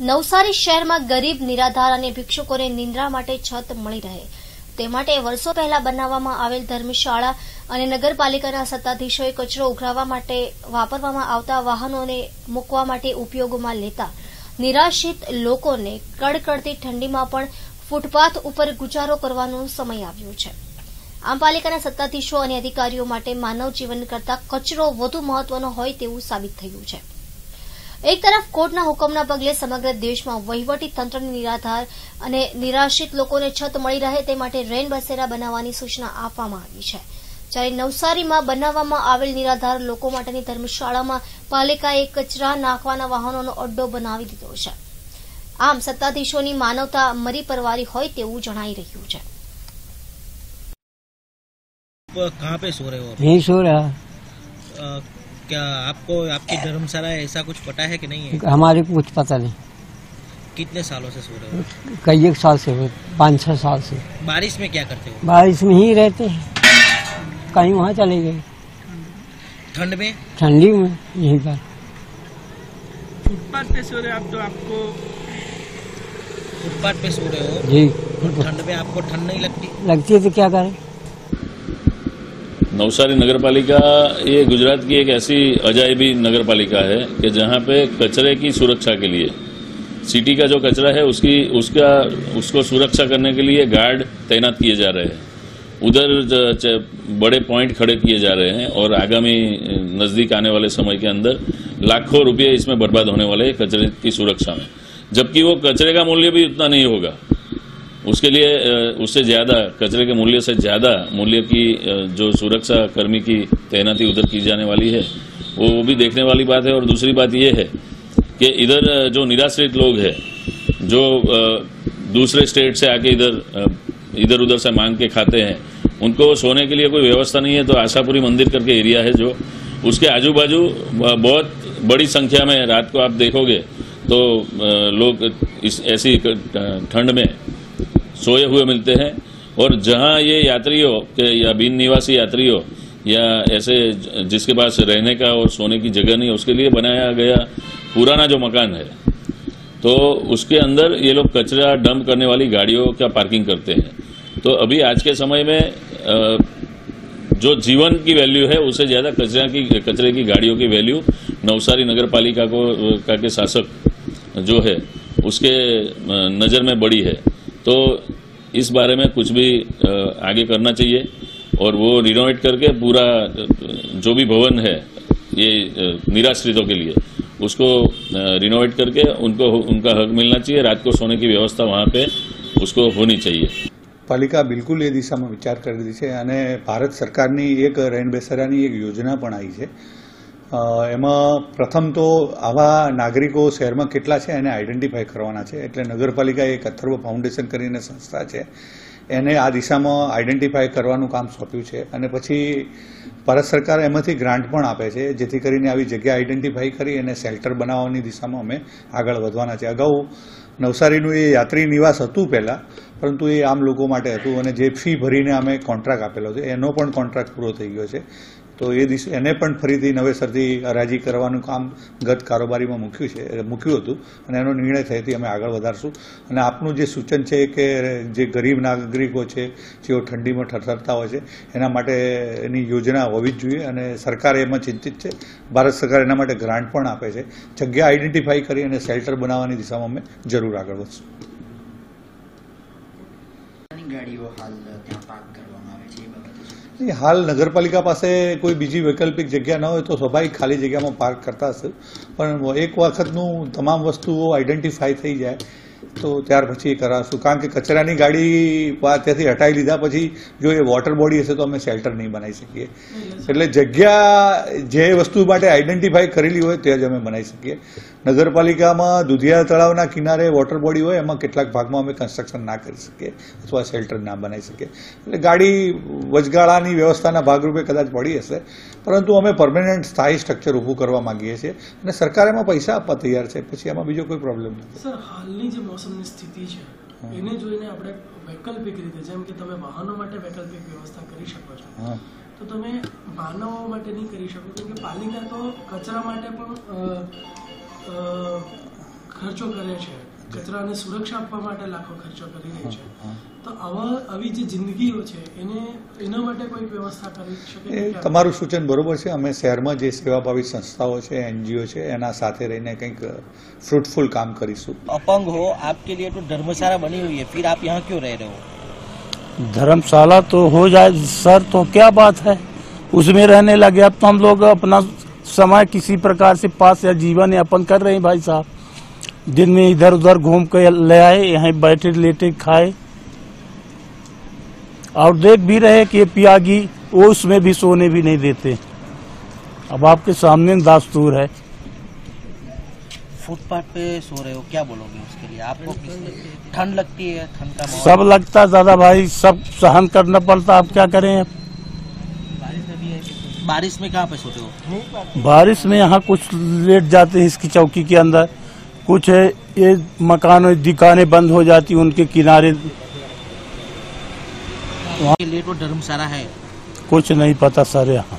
નવસારી શહેરમાં ગરીબ, નિરાધાર અને ભિક્ષુકોને નિંદ્રા માટે છત મળી રહે. તે માટે વર્ષો પહેલા બનાવવામાં આવેલ ધર્મશાળા અને નગરપાલિકાના સત્તાધીશોએ કચરો ઉઘરાવવા માટે વાપરવામાં આવતા વાહનોને મૂકવા માટે ઉપયોગમાં લેતા નિરાશિત લોકોને કડકડતી ઠંડીમાં પણ ફૂટપાથ ઉપર ગુજારો કરવાનો સમય આવ્યો છે. આમ પાલિકાના સત્તાધીશો અને અધિકારીઓ માટે માનવ જીવન કરતા કચરો વધુ મહત્વનો હોય તેવું સાબિત થયું છે. એક તરફ કોર્ટના હુકમના પગલે સમગ્ર દેશમાં વહીવટી તંત્રની નિરાધાર અને નિરાશિત લોકોને છત મળી રહે તે માટે રેન બસેરા બનાવવાની સૂચના આપવામાં આવી છે જ્યારે નવસારીમાં બનાવવામાં આવેલ નિરાધાર લોકો માટેની ધર્મશાળામાં પાલિકાએ કચરા નાખવાના વાહનોનો અડ્ડો બનાવી દીધો છે આમ સત્તાધીશોની માનવતા મરી પરવારી હોય તેવું જણાઈ રહ્યું છે आप कहाँ पे सो रहे हो यही सो रहा अ, क्या आपको आपकी धर्मशाला ऐसा कुछ पता है कि नहीं है? हमारे को कुछ पता नहीं। कितने सालों से सो रहे हो? कई एक साल से हुए पाँच छह साल से। बारिश में क्या करते हो? बारिश में ही रहते हैं। कहीं वहाँ चले गए। ठंड में? ठंडी में यहीं पर। फुटपाथ पे सो रहे आप तो आपको? फुटपाथ पे सो रहे हो? जी। ठंड में आपको ठंड नहीं लगती? लगती है तो क्या करें? नवसारी नगर पालिका ये गुजरात की एक ऐसी अजायबी नगर पालिका है कि जहाँ पे कचरे की सुरक्षा के लिए, सिटी का जो कचरा है उसकी, उसका, उसको सुरक्षा करने के लिए गार्ड तैनात किए जा रहे हैं। उधर बड़े पॉइंट खड़े किए जा रहे हैं और आगामी, नज़दीक आने वाले समय के अंदर लाखों रुपए इसमें बर्बाद होने वाले कचरे की सुरक्षा में। जबकि वो कचरे का मूल्य भी उतना नहीं होगा। उसके लिए उससे ज़्यादा, कचरे के मूल्य से ज़्यादा मूल्य की जो सुरक्षा कर्मी की तैनाती उधर की जाने वाली है, वो भी देखने वाली बात है। और दूसरी बात ये है कि इधर जो निराश्रित लोग हैं, जो दूसरे स्टेट से आके इधर इधर उधर से मांग के खाते हैं, उनको सोने के लिए कोई व्यवस्था नहीं है। तो आशापुरी मंदिर करके एरिया है जो, उसके आजू बाजू बहुत बड़ी संख्या में रात को आप देखोगे तो लोग इस, ऐसी ठंड में सोए हुए मिलते हैं। और जहाँ ये यात्रियों के, या बिन निवासी यात्रियों, या ऐसे जिसके पास रहने का और सोने की जगह नहीं, उसके लिए बनाया गया पुराना जो मकान है तो उसके अंदर ये लोग कचरा डंप करने वाली गाड़ियों का पार्किंग करते हैं। तो अभी आज के समय में जो जीवन की वैल्यू है, उससे ज़्यादा कचरा की, कचरे की गाड़ियों की वैल्यू नवसारी नगर पालिका को का के शासक जो है, उसके नज़र में बड़ी है। तो इस बारे में कुछ भी अ, आगे करना चाहिए और वो रिनोवेट करके पूरा अ, जो भी भवन है ये अ, निराश्रितों के लिए उसको रिनोवेट करके उनको उनका हक मिलना चाहिए रात को सोने की व्यवस्था वहाँ पे उसको होनी चाहिए પાલિકા બિલકુલ એ દિશામાં વિચાર કરી રહી છે અને ભારત સરકારની એક રેન બેસરાની એક યોજના પણ આવી છે અ, એમાં પ્રથમ તો આવા નાગરિકો શહેરમાં કેટલા છે એને આઈડેન્ટિફાઈ કરવાના છે. એટલે નગરપાલિકા એક અથર્વ ફાઉન્ડેશન કરીને સંસ્થા છે. એને આ દિશામાં આઈડેન્ટિફાઈ કરવાનું કામ સોંપ્યું છે. અને પછી ભારત સરકાર એમાંથી ગ્રાન્ટ પણ આપે છે. જેથી કરીને આવી જગ્યા આઈડેન્ટિફાઈ કરી અને શેલ્ટર બનાવવાની દિશામાં અમે આગળ વધવાના છે. અગાઉ નવસારીનું એ યાત્રી નિવાસ હતું પહેલાં, પરંતુ એ આમ લોકો માટે હતું અને જે ફી ભરીને અમે કોન્ટ્રાક્ટ આપેલો છે. એનો પણ કોન્ટ્રાક્ટ પૂરો થઈ ગયો છે. તો એ દિવસે એને પણ ફરીથી નવેસરથી હરાજી કરવાનું કામ ગત કારોબારીમાં મૂક્યું છે મૂક્યું હતું અને એનો નિર્ણય થયેથી અમે આગળ વધારશું. અને આપનું જે સૂચન છે કે જે ગરીબ નાગરિકો છે, જેઓ ઠંડીમાં ઠરઠરતા હોય છે, એના માટે એની યોજના હોવી જ જોઈએ અને સરકાર એમાં ચિંતિત છે. ભારત સરકાર એના માટે ગ્રાન્ટ પણ આપે છે. જગ્યા આઈડેન્ટિફાઈ કરી અને શેલ્ટર બનાવવાની દિશામાં અમે જરૂર આગળ વધશું. હાલ નગરપાલિકા પાસે કોઈ બીજી વૈકલ્પિક જગ્યા ન હોય તો સ્વાભાવિક ખાલી જગ્યામાં પાર્ક કરતા હશે. પણ એક વખતનું તમામ વસ્તુઓ આઈડેન્ટિફાઈ થઈ જાય. તો ત્યાર પછી એ કરાવશું કારણ કે કચરાની ગાડી ત્યાંથી હટાવી લીધા પછી જો એ વોટર બોડી હશે તો અમે શેલ્ટર નહીં બનાવી શકીએ. એટલે જગ્યા જે વસ્તુ માટે આઈડેન્ટિફાઈ કરેલી હોય તે જ અમે બનાવી શકીએ. નગરપાલિકામાં દુધિયા તળાવના કિનારે વોટર બોડી હોય, એમાં કેટલાક ભાગમાં અમે કન્સ્ટ્રક્શન ના કરી શકીએ અથવા શેલ્ટર ના બનાવી શકીએ. એટલે ગાડી વચગાળાની વ્યવસ્થાના ભાગરૂપે કદાચ પડી હશે. પરંતુ અમે પરમેનન્ટ સ્થાયી સ્ટ્રક્ચર ઊભું કરવા માંગીએ છીએ અને સરકાર એમાં પૈસા આપવા તૈયાર છે. પછી એમાં બીજો કોઈ પ્રોબ્લેમ નથી. સર હાલની જે મોસમની સ્થિતિ છે એને જોઈને આપણે વૈકલ્પિક રીતે જેમ કે તમે વાહનો માટે વૈકલ્પિક વ્યવસ્થા કરી શકો છો તો તમે માનવો માટે નહીં કરી શકો કેમ કે પાલિકા તો કચરા માટે પણ ખર્ચો કરે છે. કચરાને સુરક્ષા આપવા માટે લાખો ખર્ચો કરી રહી છે તો આવા આવી જે જિંદગીઓ છે એને એના માટે કોઈ વ્યવસ્થા કરી શકે એ કે કેમ? તમારું સૂચન બરોબર છે અમે શહેરમાં જે સેવાભાવી સંસ્થાઓ છે એનજીઓ છે એના સાથે રહીને કંઈક ફ્રૂટફુલ કામ કરીશું अपंग हो आपके लिए तो धर्मशाला बनी हुई है फिर आप यहाँ क्यों रह रहे हो धर्मशाला तो हो जाए सर तो क्या बात है उसमें रहने लगे अब तो हम लोग अपना समय किसी प्रकार से पास या जीवन यापन कर रहे हैं भाई साहब दिन में इधर उधर घूम के ले आए यहाँ बैठे लेटे खाए। और देख भी रहे कि ये पियागी वो उसमें भी सोने भी नहीं देते। अब आपके सामने दास्तूर है। फुटपाथ पे सो रहे हो क्या बोलोगे उसके लिए? आपको ठंड लगती है ठंड का सब लगता है दादा भाई सब सहन करना पड़ता आप क्या करें? अब बारिश में कहाँ पे सोते हो? बारिश में यहाँ कुछ लेट जाते हैं इसकी चौकी के अंदर। कुछ है ये मकान दिखाने दुकानें बंद हो जाती उनके किनारे। लेट वो तो धर्मशाला है। कुछ नहीं पता सर यहाँ।